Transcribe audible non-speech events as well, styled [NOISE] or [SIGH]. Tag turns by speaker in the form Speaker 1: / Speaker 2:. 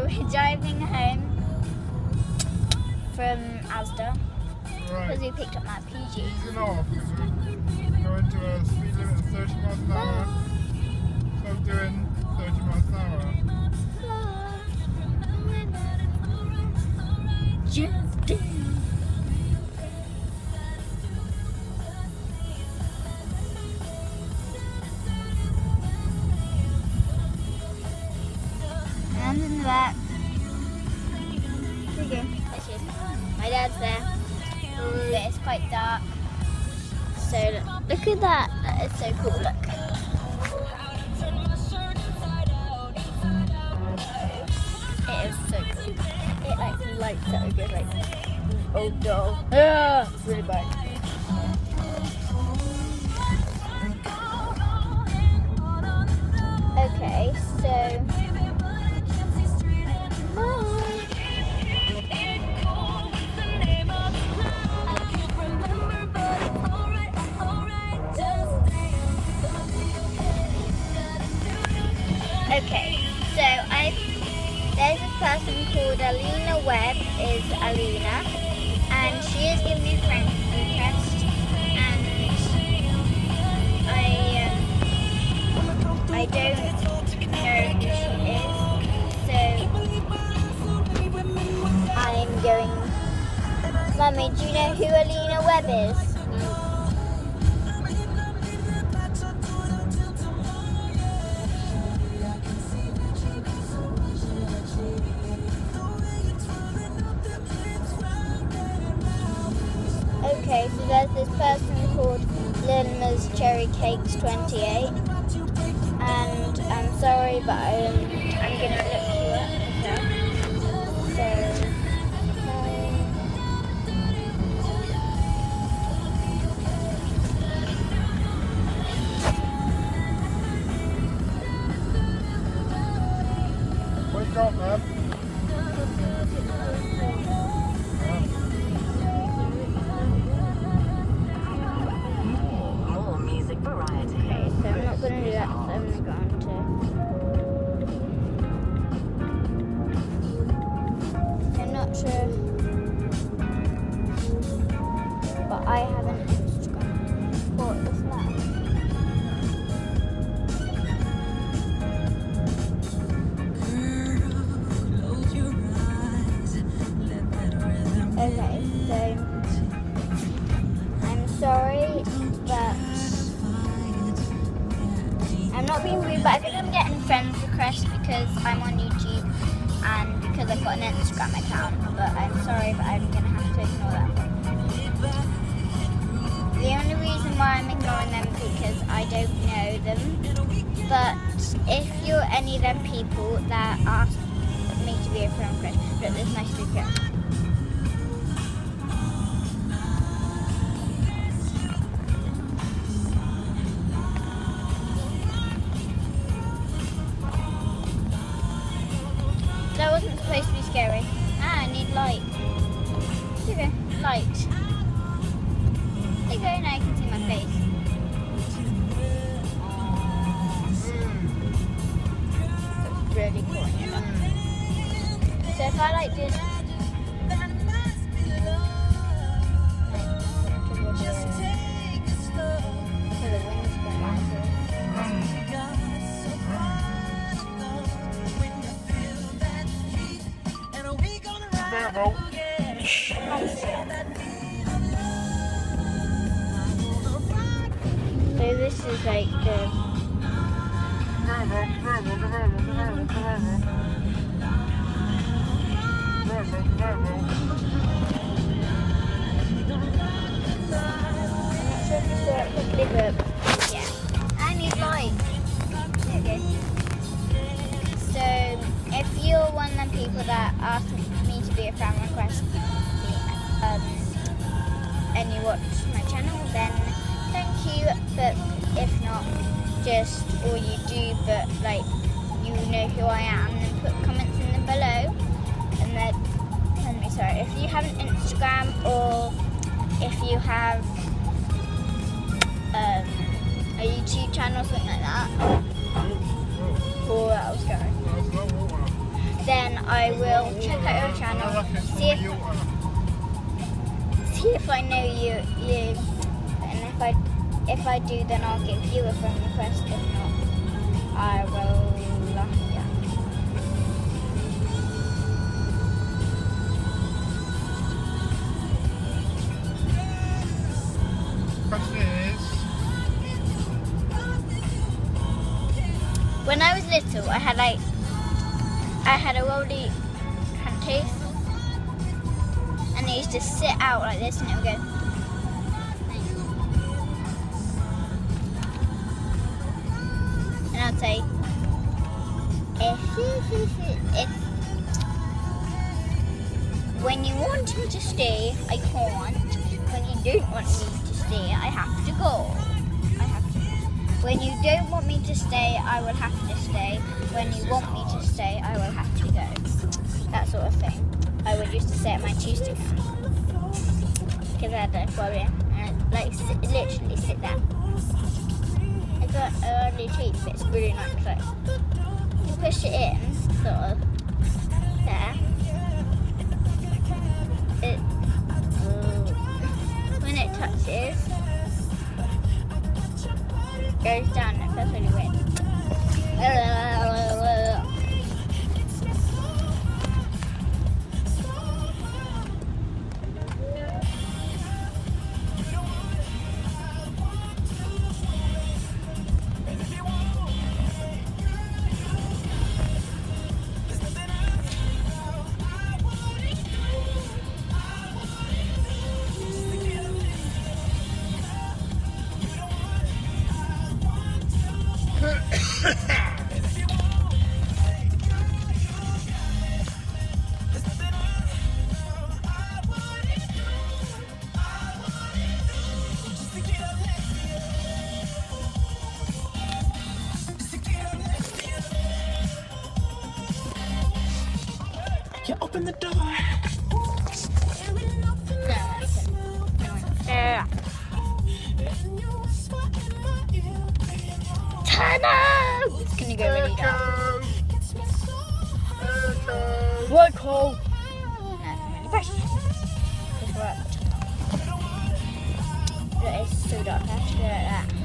Speaker 1: we're [LAUGHS] driving home from Asda because
Speaker 2: Right.
Speaker 1: we picked up my PG.
Speaker 2: Easing off. We're going to a speed limit of 30 miles an hour. So I'm doing 30 miles an hour.
Speaker 1: And the back. There go. My dad's there. But it's quite dark. So look, look at that. That is so cool. Look. It is so cool. It like lights up. It goes like, oh doll. Ah, it's really bright. Okay, so I there's a person called Alina Webb is Alina, and she has given me a friend request, and I um, I don't know who she is, so I'm going. Mummy, do you know who Alina Webb is? So there's this person called Linma's Cherry Cakes 28. And I'm sorry, but I'm, I'm gonna look you up now. So,
Speaker 2: Wake up, man.
Speaker 1: Sure. But I have an Instagram. What is that? Okay, so I'm sorry, but I'm not being rude, but I think I'm getting friends requests because I'm because I've got an Instagram account. But I'm sorry, but I'm gonna have to ignore that. The only reason why I'm ignoring them is because I don't know them. But if you're any of them people that ask me to be a friend request, look, there's my sticker. I need light. You go. Light. You go, now you can see my face. That's really cool. So if I like this. So this is like the. Watch my channel, then thank you. But if not, just or you do, but like you know who I am, then put comments in the below. And then, sorry. If you have an Instagram or if you have um, a YouTube channel, or something like that, or then I will check out your channel, see if, if I know you, you, and if I if I do, then I'll give you a friend request. If not, I will. Uh, yeah.
Speaker 2: Question is,
Speaker 1: When I was little, I had like I had a rolly front tooth, and used to sit out like this, and it would go. And I'd say, if, if when you want me to stay, I can't. When you don't want me to stay, I have to go. I have to. When you don't want me to stay, I will have to stay. When you want me to stay, I will have to go. That sort of thing. I would used to say at my Tuesday Because I had a problem. And like sit, literally sit down. I got a early teeth, but it's really nice. Like, you push it in, sort of, there. It, when it touches, goes down it feels really weird.
Speaker 3: You open the door.
Speaker 1: Yeah. Turn up!
Speaker 2: Echo! Echo!
Speaker 1: No, it's really fresh. Just worked. Look, it's so dark. I have to do it like that.